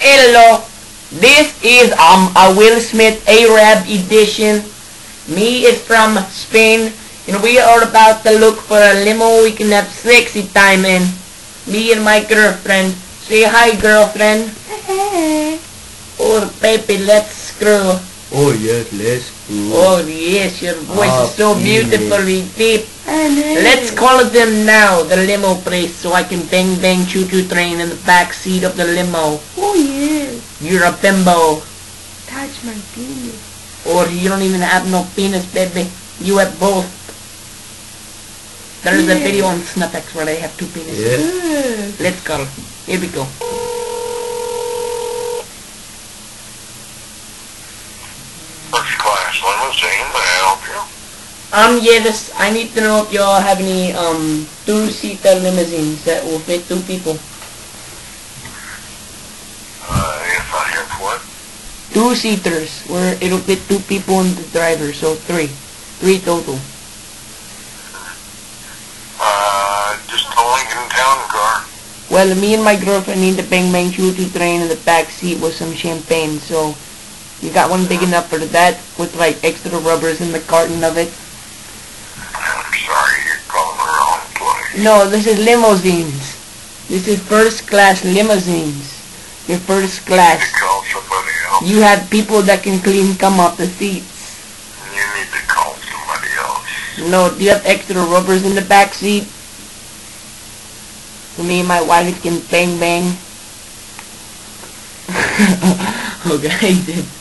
Hello. This is um a Will Smith Arab edition. Me is from Spain, and we are about to look for a limo we can have sexy time in. Me and my girlfriend. Say hi, girlfriend. oh, baby, let's screw. Oh yes, let's go. Oh yes, your voice Ah, is so baby. beautifully deep. Let's call them now, the limo place, so I can bang bang choo choo train in the back seat of the limo. Yes, You're a bimbo. touch my penis. Or you don't even have no penis, baby. You have both. There is a video on Snupex where they have two penises. Yeah. Let's go. Here we go. First class limousine, may I help you? Um, yeah, this, I need to know if y'all have any, um, two-seater limousines that will fit two people. Uh, if I have what? Two-seaters, where it'll fit two people in the driver, so three. Three total. Uh, just a Lincoln Town car. Well, me and my girlfriend need the bang bang choo choo train in the back seat with some champagne, so you got one big enough for that with like extra rubbers in the carton of it. I'm sorry, you're calling the wrong place. No, this is limousines. This is first class limousines. Your first class. Call somebody else. You have people that can clean come off the seats. You need to call somebody else. No, do you have extra rubbers in the back seat? So me and my wife can bang bang. okay, then.